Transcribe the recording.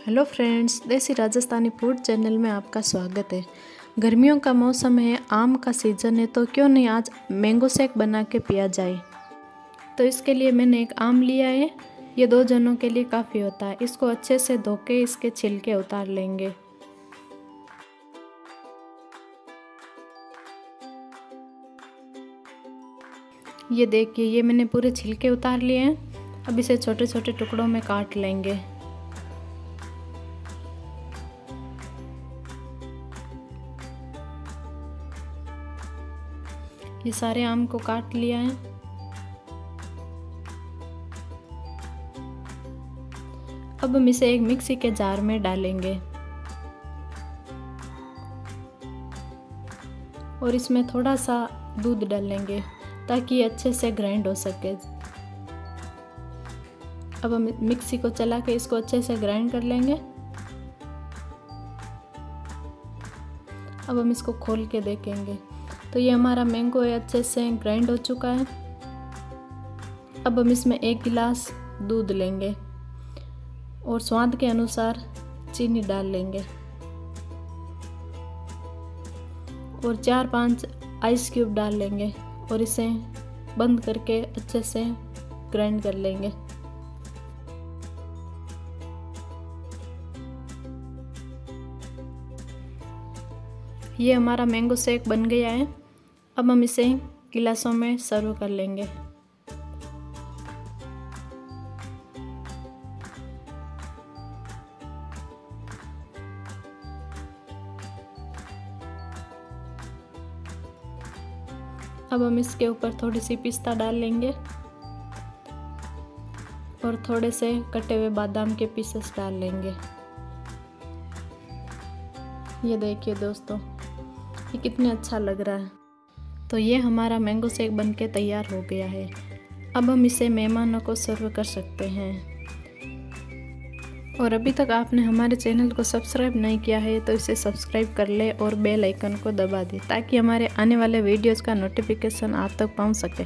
Hello friends, देसी Rajasthani food channel में आपका स्वागत है। गर्मियों का मौसम है, आम का सीज़न है तो क्यों नहीं आज मैंगो शेक बना के पिया जाए? तो इसके लिए मैंने एक आम लिया है। ये दो जनों के लिए काफ़ी होता है। इसको अच्छे से धो के इसके छिलके उतार लेंगे। ये देखिए, ये मैंने पूरे छिलके उतार लिए हैं। अब इसे छोटे छोटे टुकड़ों में काट लेंगे। ये सारे आम को काट लिया है। अब हम इसे एक मिक्सी के जार में डालेंगे। और इसमें थोड़ा सा दूध डालेंगे ताकि अच्छे से ग्राइंड हो सके। अब हम मिक्सी को चला के इसको अच्छे से ग्राइंड कर लेंगे। अब हम इसको खोल के देखेंगे। तो ये हमारा मैंगो है, अच्छे से ग्राइंड हो चुका है। अब हम इसमें एक गिलास दूध लेंगे और स्वाद के अनुसार चीनी डाल लेंगे। और चार पाँच आइस क्यूब डाल लेंगे और इसे बंद करके अच्छे से ग्राइंड कर लेंगे। ये हमारा मैंगो शेक बन गया है। अब हम इसे गिलासों में सर्व कर लेंगे। अब हम इसके ऊपर थोड़ी सी पिस्ता डाल लेंगे और थोड़े से कटे हुए बादाम के पीसेस डाल लेंगे। ये देखिए दोस्तों, ये कितने अच्छा लग रहा है। तो ये हमारा मैंगो शेक बन के तैयार हो गया है। अब हम इसे मेहमानों को सर्व कर सकते हैं। और अभी तक आपने हमारे चैनल को सब्सक्राइब नहीं किया है तो इसे सब्सक्राइब कर ले और बेल आइकन को दबा दें, ताकि हमारे आने वाले वीडियोस का नोटिफिकेशन आप तक पहुँच सके।